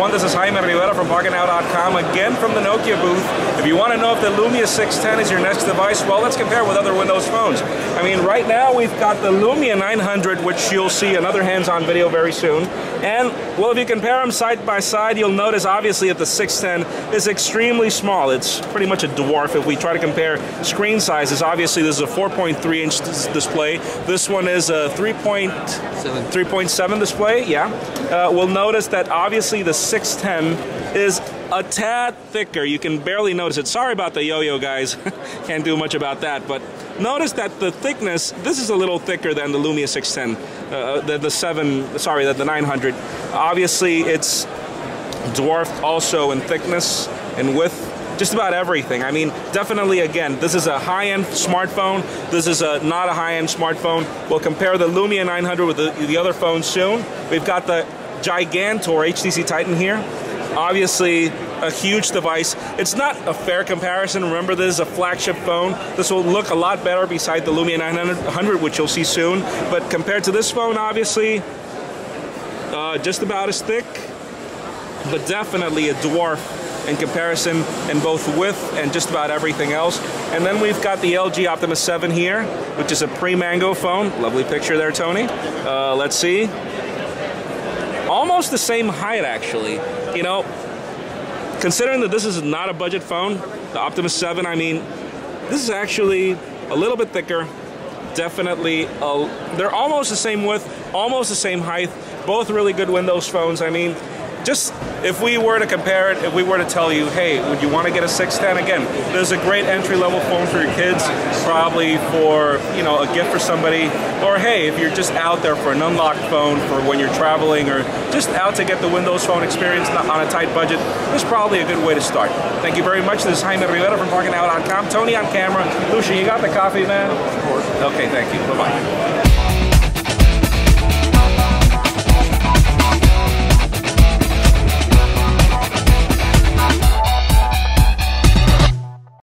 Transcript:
everyone. This is Jaime Rivera from Pocketnow.com again from the Nokia booth. If you want to know if the Lumia 610 is your next device, well, let's compare with other Windows phones. I mean, right now we've got the Lumia 900, which you'll see another hands-on video very soon. And, well, if you compare them side by side, you'll notice obviously that the 610 is extremely small. It's pretty much a dwarf. If we try to compare screen sizes, obviously this is a 4.3 inch display. This one is a 3.7 display, yeah. Uh, we'll notice that obviously the 610 is a tad thicker. You can barely notice it. Sorry about the yo-yo, guys. Can't do much about that. But notice that the thickness, this is a little thicker than the Lumia 610, uh, the, the 7, sorry, the, the 900. Obviously, it's dwarfed also in thickness and width just about everything. I mean, definitely, again, this is a high-end smartphone. This is a not a high-end smartphone. We'll compare the Lumia 900 with the, the other phones soon. We've got the Gigantor HTC Titan here. Obviously, a huge device. It's not a fair comparison. Remember, this is a flagship phone. This will look a lot better beside the Lumia 900, which you'll see soon. But compared to this phone, obviously, uh, just about as thick, but definitely a dwarf in comparison in both width and just about everything else. And then we've got the LG Optimus 7 here, which is a pre-Mango phone. Lovely picture there, Tony. Uh, let's see. Almost the same height, actually. You know, considering that this is not a budget phone, the Optimus 7, I mean, this is actually a little bit thicker. Definitely, a, they're almost the same width, almost the same height. Both really good Windows phones. I mean, just if we were to compare it, if we were to tell you, hey, would you want to get a 610? Again, there's a great entry-level phone for your kids, probably for, you know, a gift for somebody. Or hey, if you're just out there for an unlocked phone for when you're traveling or just out to get the Windows Phone experience on a tight budget, this is probably a good way to start. Thank you very much. This is Jaime Rivera from Pocketnow.com. Tony on camera. Lucia, you got the coffee, man? Of course. Okay, thank you. Bye-bye.